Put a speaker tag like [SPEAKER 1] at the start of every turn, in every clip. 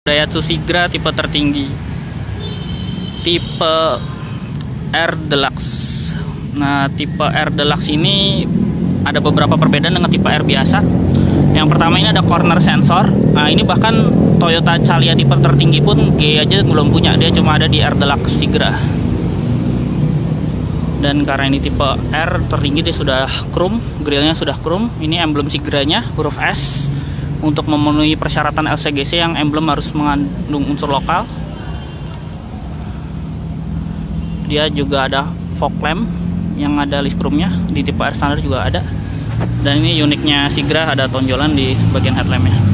[SPEAKER 1] Daihatsu Sigra tipe tertinggi. Tipe R Deluxe. Nah tipe R Deluxe ini ada beberapa perbedaan dengan tipe R biasa. Yang pertama ini ada corner sensor. Nah ini bahkan Toyota Calya tipe tertinggi pun G aja belum punya. Dia cuma ada di R Deluxe Sigra dan karena ini tipe R tertinggi dia sudah chrome grillnya sudah chrome ini emblem Sigranya huruf S untuk memenuhi persyaratan LCGC yang emblem harus mengandung unsur lokal. Dia juga ada fog lamp yang ada list chrome-nya di tipe R standar juga ada. Dan ini uniknya Sigra ada tonjolan di bagian headlampnya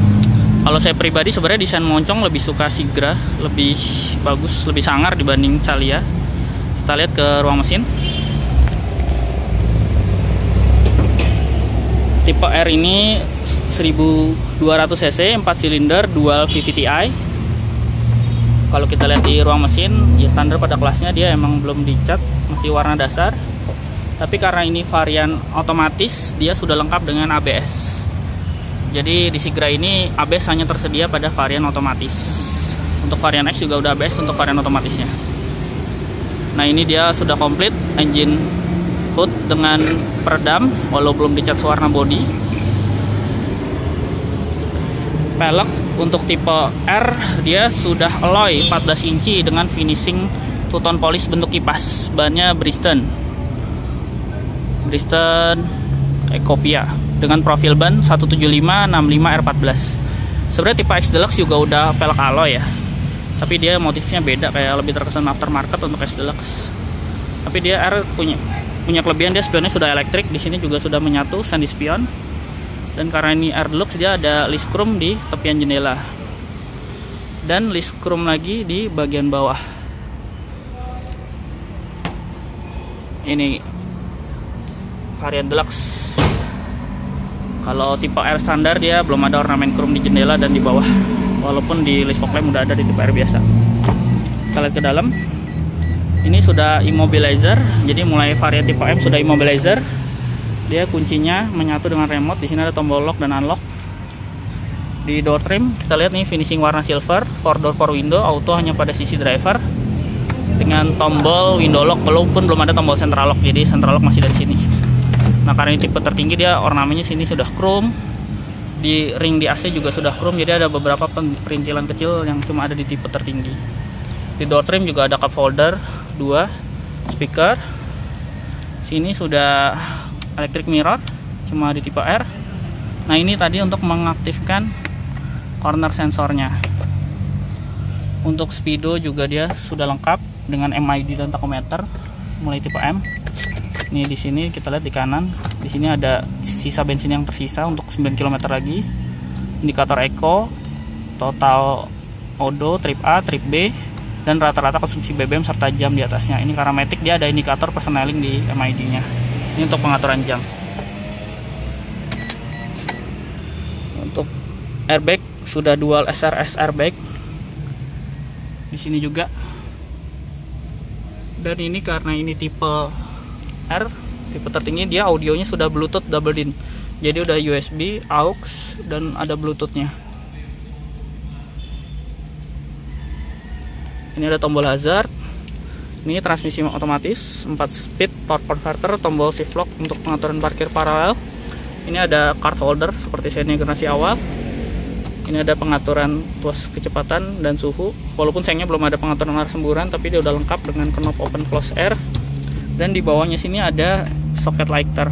[SPEAKER 1] kalau saya pribadi sebenarnya desain moncong lebih suka Sigra lebih bagus lebih sangar dibanding Calia. Kita lihat ke ruang mesin tipe R ini 1200 cc 4 silinder dual VVTi kalau kita lihat di ruang mesin ya standar pada kelasnya dia emang belum dicat masih warna dasar. Tapi karena ini varian otomatis dia sudah lengkap dengan ABS jadi di Sigra ini ABS hanya tersedia pada varian otomatis. Untuk varian X juga udah ABS untuk varian otomatisnya. Nah ini dia sudah komplit engine hood dengan peredam walau belum dicat warna body. Pelek untuk tipe R dia sudah alloy 14 inci dengan finishing two tone polish bentuk kipas. Bannya Bristol. Bristol Ecopia dengan profil ban 175 65 R14 sebenarnya tipe X Deluxe juga udah pelek alloy ya tapi dia motifnya beda kayak lebih terkesan aftermarket untuk X Deluxe. Tapi dia R punya punya kelebihan dia spionnya sudah elektrik di sini juga sudah menyatu sandi spion. Dan karena ini air deluxe dia ada list chrome di tepian jendela. Dan list chrome lagi di bagian bawah. Ini varian deluxe. Kalau tipe air standar dia belum ada ornamen chrome di jendela dan di bawah. Walaupun di list fog lamp udah ada di tipe air biasa. Kita lihat ke dalam ini sudah immobilizer jadi mulai varian tipe M sudah immobilizer. Dia kuncinya menyatu dengan remote di sini ada tombol lock dan unlock. Di door trim kita lihat nih finishing warna silver four door power window auto hanya pada sisi driver. Dengan tombol window lock walaupun belum ada tombol central lock jadi central lock masih dari sini. Nah karena ini tipe tertinggi dia ornamennya sini sudah chrome. Di ring di AC juga sudah chrome jadi ada beberapa perintilan kecil yang cuma ada di tipe tertinggi. Di door trim juga ada cup holder dua speaker. Sini sudah electric mirror cuma di tipe R nah ini tadi untuk mengaktifkan corner sensornya. Untuk speedo juga dia sudah lengkap dengan MID dan tachometer mulai tipe M. Ini di sini kita lihat di kanan. Di sini ada sisa bensin yang tersisa untuk 9 km lagi. Indikator eco total odo trip A trip B dan rata-rata konsumsi BBM serta jam di atasnya. Ini karena Matic dia ada indikator personaling di MID nya ini untuk pengaturan jam. Untuk airbag sudah dual SRS airbag. Di sini juga. Dan ini karena ini tipe R tipe tertinggi dia audionya sudah bluetooth double din jadi udah USB aux dan ada bluetoothnya ini ada tombol hazard. Ini transmisi otomatis 4 speed torque converter tombol shift lock untuk pengaturan parkir paralel. Ini ada card holder seperti Xenia generasi awal. Ini ada pengaturan tuas kecepatan dan suhu. Walaupun sayangnya belum ada pengaturan arah semburan tapi dia udah lengkap dengan knob open close air. Dan di bawahnya sini ada soket lighter.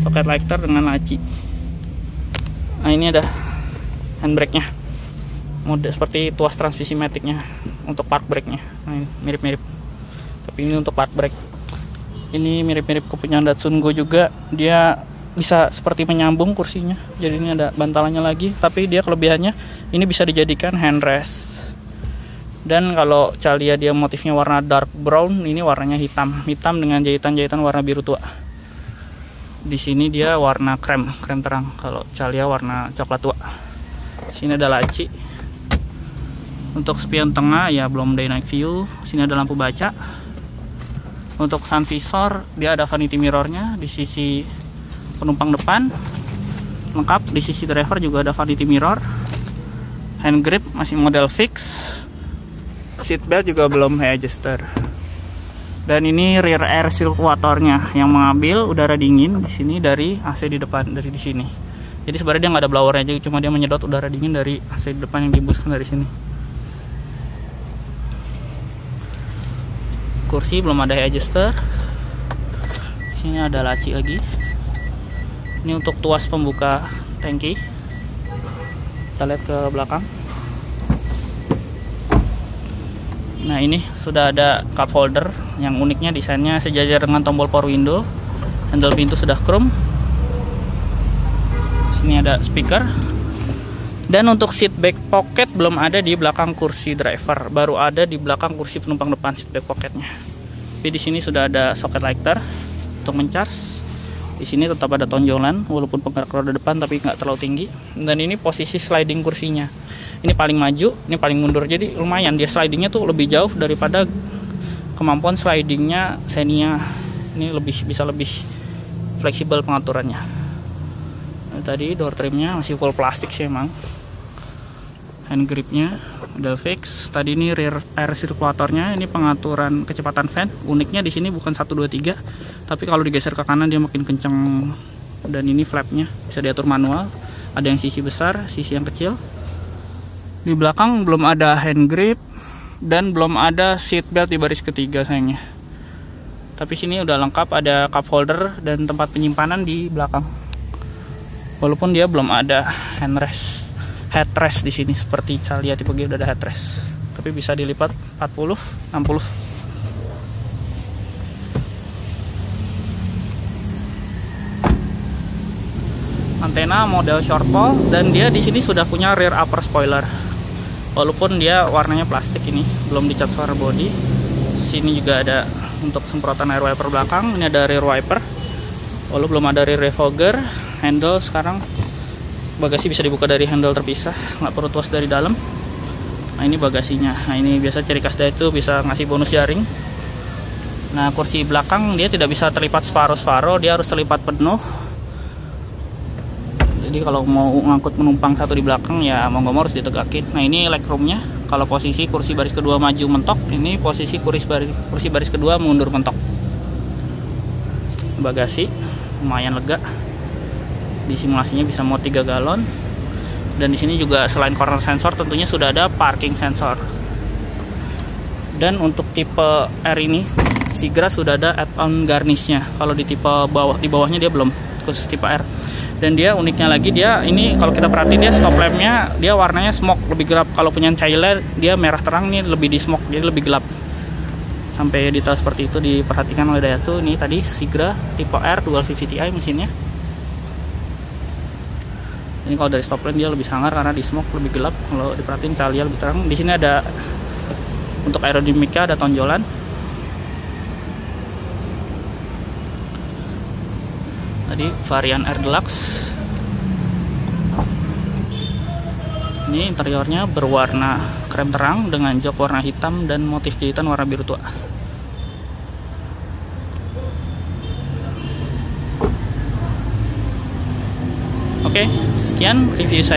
[SPEAKER 1] Soket lighter dengan laci. Nah ini ada handbrake nya mode seperti tuas transmisi maticnya untuk park brake nya nah, mirip-mirip. Tapi ini untuk part brake ini mirip-mirip kepunyaan Datsun Go juga. Dia bisa seperti menyambung kursinya. Jadi ini ada bantalannya lagi. Tapi dia kelebihannya ini bisa dijadikan handrest. Dan kalau Calia dia motifnya warna dark brown ini warnanya hitam. Hitam dengan jahitan-jahitan warna biru tua. Di sini dia warna krem krem terang. Kalau Calia warna coklat tua. Sini ada laci untuk spion tengah ya belum dynamic view. Sini ada lampu baca. Untuk sun visor dia ada vanity mirrornya di sisi penumpang depan. Lengkap. Di sisi driver juga ada vanity mirror. Hand grip masih model fix. Seat belt juga belum high adjuster. Dan ini rear air circulatornya yang mengambil udara dingin di sini dari AC di depan dari di sini. Jadi sebenarnya dia nggak ada blowernya cuma dia menyedot udara dingin dari AC di depan yang dihembuskan dari sini kursi belum ada adjuster sini ada laci lagi ini untuk tuas pembuka tangki kita lihat ke belakang Nah ini sudah ada cup holder yang uniknya desainnya sejajar dengan tombol power window. Handle pintu sudah chrome. Sini ada speaker. Dan untuk seat back pocket belum ada di belakang kursi driver, baru ada di belakang kursi penumpang depan seat back pocketnya. Tapi di sini sudah ada socket lighter untuk mencharge. Di sini tetap ada tonjolan walaupun penggerak roda depan tapi nggak terlalu tinggi. Dan ini posisi sliding kursinya ini paling maju ini paling mundur jadi lumayan dia slidingnya tuh lebih jauh daripada kemampuan slidingnya Xenia ini lebih bisa lebih fleksibel pengaturannya tadi door trimnya masih full plastik sih emang hand gripnya udah fix. Tadi ini rear air circulatornya ini pengaturan kecepatan fan. Uniknya di sini bukan 1 2 3 tapi kalau digeser ke kanan dia makin kenceng. Dan ini flapnya bisa diatur manual. Ada yang sisi besar sisi yang kecil. Di belakang belum ada hand grip dan belum ada seat belt di baris ketiga sayangnya. Tapi sini udah lengkap ada cup holder dan tempat penyimpanan di belakang. Walaupun dia belum ada handrest headrest di sini seperti Calia tipe G udah ada headrest. Tapi bisa dilipat 40 60 antena model short pole dan dia di sini sudah punya rear upper spoiler. Walaupun dia warnanya plastik ini belum dicat suara body. Sini juga ada untuk semprotan air wiper belakang ini ada rear wiper. Walau belum ada rear defogger handle sekarang bagasi bisa dibuka dari handle terpisah nggak perlu tuas dari dalam. Nah ini bagasinya. Nah ini biasa ciri khas itu bisa ngasih bonus jaring. Nah kursi belakang dia tidak bisa terlipat separuh-separuh dia harus terlipat penuh. Jadi kalau mau ngangkut penumpang satu di belakang ya mau nggak mau harus ditegakin nah ini legroomnya kalau posisi kursi baris kedua maju mentok ini posisi kursi baris kursi baris kedua mundur mentok. Bagasi lumayan lega di simulasinya bisa mau 3 galon. Dan di sini juga selain corner sensor tentunya sudah ada parking sensor. Dan untuk tipe R ini Sigra sudah ada add-on garnishnya. Kalau di tipe bawah di bawahnya dia belum khusus tipe R. Dan dia uniknya lagi dia ini kalau kita perhatiin dia stop lampnya dia warnanya smoke lebih gelap. Kalau punya Chailer dia merah terang nih lebih di smoke jadi lebih gelap. Sampai detail seperti itu diperhatikan oleh Daihatsu. Ini tadi Sigra tipe R dual VVTi mesinnya ini kalau dari stop dia lebih sangar karena di smoke lebih gelap. Kalau diperhatiin Calia lebih terang. Di sini ada untuk aerodinamika ada tonjolan. Tadi varian R Deluxe. Ini interiornya berwarna krem terang dengan jok warna hitam dan motif jahitan warna biru tua oke sekian review saya